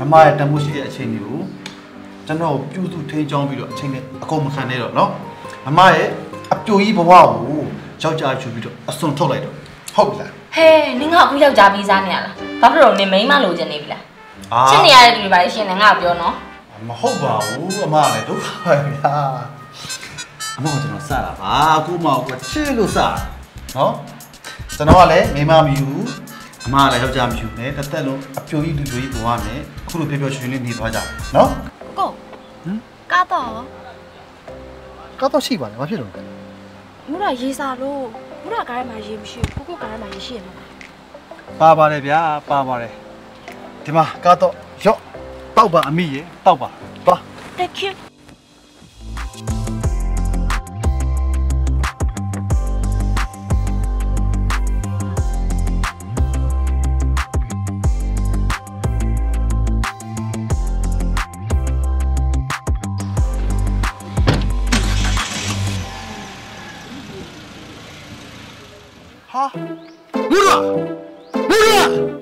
မမရဲ့တန်ဖိုးရှိတဲ့အချိန်တွေကိုကျွန်တော်ပြုစုထိန်းချောင်းပြီးတော့အချိန်နဲ့အကုန်မခံနဲ့တော့နော်မမရဲ့အပြိုကြီးဘဝကိုယောက်ျားယူပြီးတော့အစွန်ထုတ်လိုက်တော့ဟုတ်ပြီလားဟဲနင်ကအခုယောက်ျားပြီးစားနေရလားဘာဖြစ်လို့နင်မိန်းမလိုချင်နေပြီလားအာချစ်နေရတဲ့လူတွေပါလေရှင်လည်းငါ့ကိုပြောနော်မဟုတ်ပါဘူးအမလည်းဒုက္ခပဲဗျာအမကကျွန်တော်စတာပါအခုမှကချစ်လို့စတာနော်ကျွန်တော်ကလည်းမိန်းမမယူဘူး အမကလည်းယောက်ျားမယူနဲ့တစ်သက်လုံးအပြိုကြီးလူလူကြီးဘဝနဲ့အခုလိုပြောပြောရွှင်ရွှင်လေးနေသွားကြတယ်နော်ကိုဟမ်ကားတော့ကတော့ရှိပါလေမဖြစ်လို့မူရရေးစားလို့မူရကားထဲမှာရေးမရှိဘူးကိုကိုကားထဲမှာရေးရှိရမှာပါပါတယ်ဗျာပါပါတယ်ဒီမှာကတော့ရော့တောက်ပါအမိရေတောက်ပါသွား Thank you ဟာမူရာမူရာ